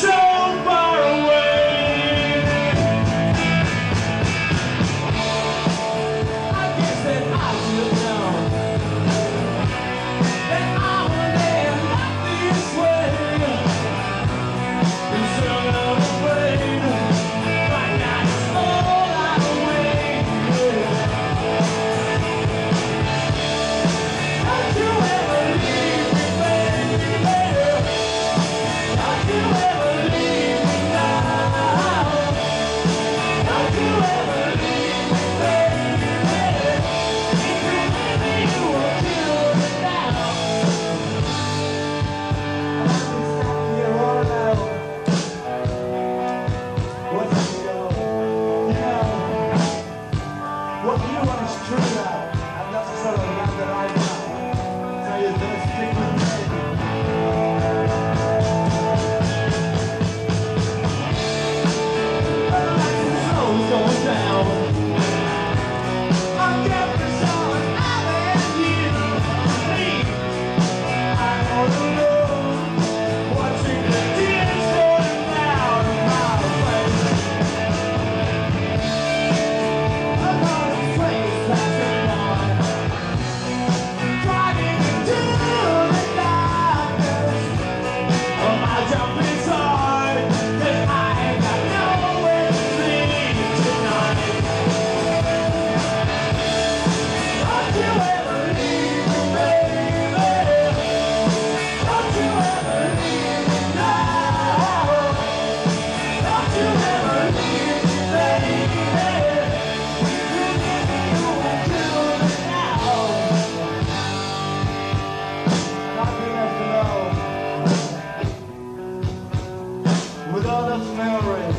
So. blood of Mary.